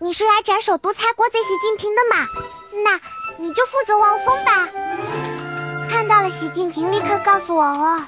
你是来斩首独裁国贼习近平的嘛？那你就负责望风吧。看到了习近平，立刻告诉我哦。